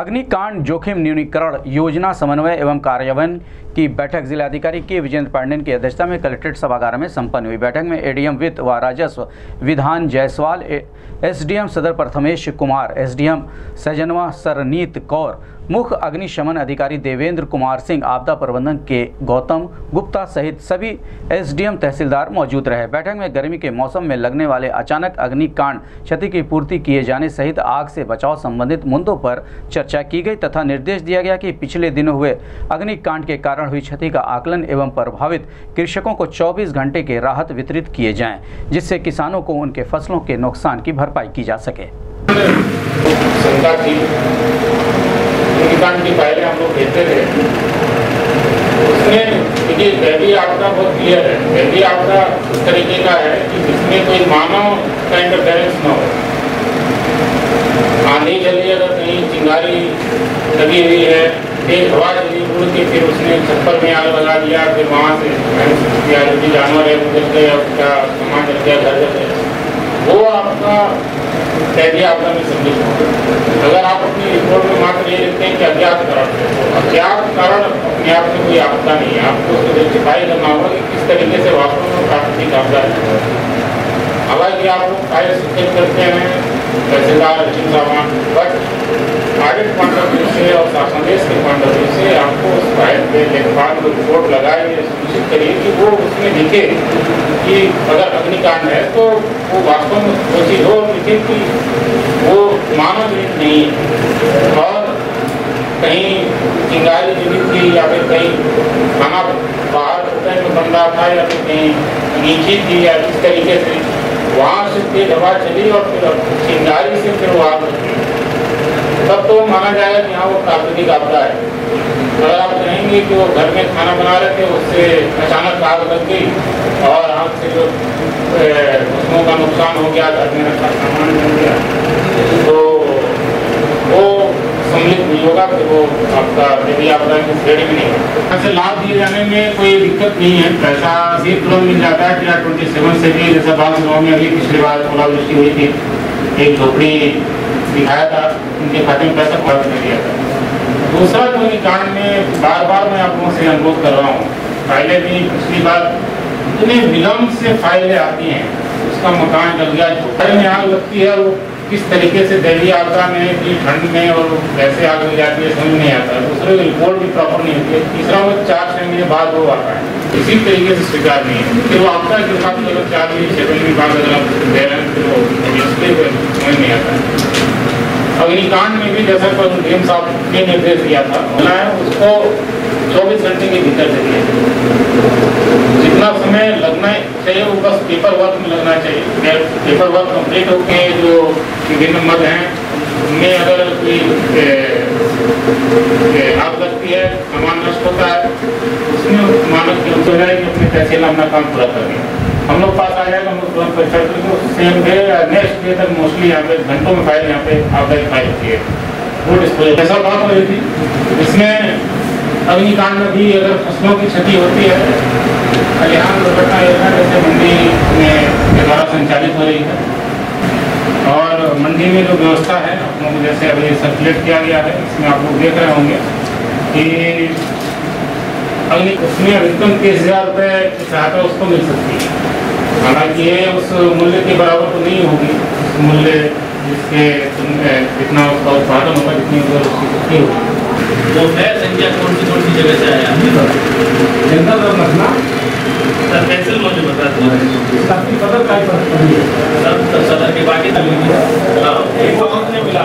अग्निकांड, जोखिम न्यूनीकरण, योजना समन्वय एवं कार्यान्वयन की बैठक जिलाधिकारी के विजेंद्र पांडेन की अध्यक्षता में कलेक्ट्रेट सभागार में संपन्न हुई बैठक में एडीएम वित्त व राजस्व विधान जायसवाल एसडीएम सदर प्रथमेश कुमार, एसडीएम सजनवा सरनीत कौर मुख्य अग्निशमन अधिकारी देवेंद्र कुमार सिंह आपदा प्रबंधन के गौतम गुप्ता सहित सभी एसडीएम तहसीलदार मौजूद रहे। बैठक में गर्मी के मौसम में लगने वाले अचानक अग्निकांड, क्षति की पूर्ति किए जाने सहित आग से बचाव संबंधित मुद्दों पर चर्चा की गई तथा निर्देश दिया गया कि पिछले दिनों हुए अग्निकांड के कारण हुई क्षति का आकलन एवं प्रभावित कृषकों को 24 घंटे के राहत वितरित किए जाएँ, जिससे किसानों को उनके फ़सलों के नुकसान की भरपाई की जा सके। थी की फाइलें हम लोग देते थे। उसमें देखिए, दैवी आपदा बहुत क्लियर है। दैवी आपदा उस तरीके का है कि जिसमें कोई मानव का इंटरफेरेंस न हो। आंधी चली अगर कहीं चिंगारी लगी हुई है, तेज हवा चली उड़ के फिर उसने छप्पर में आग लगा दिया, फिर वहाँ से जानवर है उसका सामान जल गया, घर वो आपका कैदी आपदा में सम्मिलित हो अगर आप अपनी रिपोर्ट में मात्र ये लिखते हैं कि अज्ञात कारण अज्ञात कारण अपने आप में कोई आपदा नहीं है? आपको उसको जस्टिफाई करना होगा कि किस तरीके से वास्तव में प्राकृतिक आपदा है? हालाँकि आप लोग फ़ाइल सूचित करते हैं, तहसीलदार रचिन सामान but audit point of view से और शासनदेश के पॉइंट ऑफ़ व्यू से आपको उस फ़ाइल पे लेखपाल को रिपोर्ट लगाए, सुनिश्चित करिए कि वो उसमें लिखे। कि अगर अग्निकांड है तो वो वास्तव में वो हो लिखे कि वो मानव रहित नहीं। है और कहीं चिंगारी जीवित थी, या फिर कहीं खाना बाहर होटल में बन रहा था, या फिर कहीं नीची थी, या इस तरीके से वहाँ से तेज हवा चली, और फिर चिंगारी से फिर वो आग तब तो माना जाएगा कि हाँ वो प्राकृतिक आपदा है। अगर आप कहेंगे कि वो घर में खाना बना रहे थे, उससे अचानक आग लग और से जो फ़सलों का नुकसान हो गया, घर में रखा सामान जल गया तो वो सम्मिलित नहीं होगा फिर वो आपका यदि आपका श्रेणी में नहीं होगा। ऐसे लाभ दिए जाने में कोई दिक्कत नहीं है। पैसा सीट तुरंत मिल जाता है। टीआर ट्वेंटी सेवन से भी जैसा बाल गाँव में अभी पिछली बार ओलावृष्टि हुई थी। एक झोपड़ी दिखाया था, उनके खाते में पैसा खर्च नहीं दिया था। दूसरा जो कांड में बार बार मैं आप लोगों से अनुरोध कर रहा हूँ फाइलें भी पिछली बार इतने विलम्ब से फाइलें आती हैं, उसका मकान जल गया झोपड़ी में आग लगती है, वो किस तरीके से दैवीय आपदा में, कि ठंड में, और कैसे आग लग जाती है, समझ नहीं आता। दूसरे रिपोर्ट भी प्रॉपर नहीं होती है, तीसरा वो चार छः महीने बाद वो आता है। इसी तरीके से स्वीकार नहीं है। फिर वो आपदा के साथ अगर चार महीने छः महीने बाद अगर दे रहे हैं तो इसलिए समझ नहीं आता। अग्निकांड में भी जैसा पर डीएम साहब ने निर्देश दिया था उसको 24 घंटे के भीतर चाहिए जितना समय लगना चाहिए, वो बस पेपर वर्क में लगना चाहिए। पेपर वर्क कंप्लीट होके जो विभिन्न मद हैं, उनमें अगर कोई आग लगती है, सामान नष्ट होता है, उसमें मानक की उनको है कि अपने तहसील अपना काम पूरा कर दिया हम लोग पास आ जाएगा हम लोग तुरंत परीक्षा करके सेम डे नेक्स्ट डे तक मोस्टली यहाँ पे घंटों में फ़ाइल यहाँ पे आपदा फ़ाइल होती है। वो डिस्प्ले ऐसा बात हो रही थी इसमें अग्निकांड में भी अगर फ़सलों की क्षति होती है खलिहान दुर्घटना योजना जैसे मंडी में के द्वारा संचालित हो रही है। और मंडी में जो व्यवस्था है आप लोगों जैसे अभी सर्कुलेट किया गया है, इसमें आप लोग देख रहे होंगे कि अग्नि, उसमें अधिकतम तीस हज़ार रुपये की सहायता उसको मिल सकती है। हालाँकि ये उस मूल्य के बराबर तो नहीं होगी, उस मूल्य जिसके जितना उसका उत्पादन होगा, जितनी उसकी होगी। जो गैर संख्या कौन सी कौन सी जगह से आया? जनता दर रखना सर कैंसिल मुझे बता दो काफ़ी पदक का सर सर सदर के बाकी हाँ, एक वक्त ने मिला।